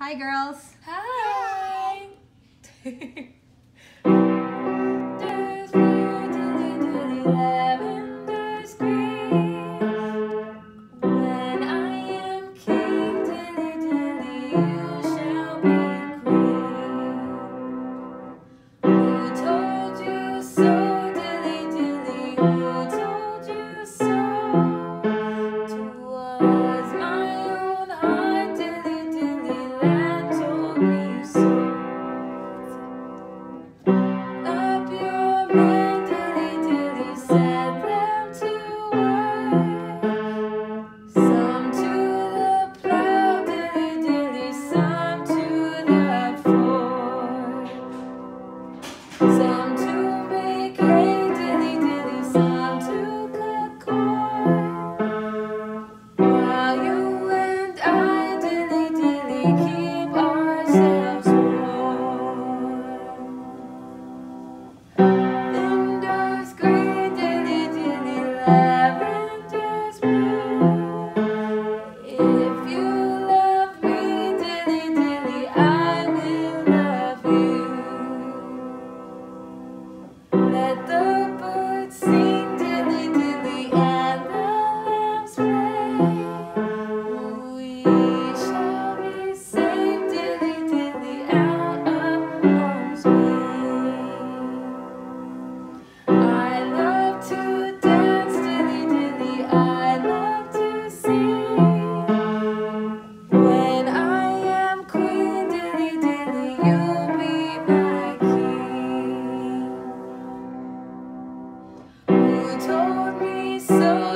Hi, girls. Hi. away. the so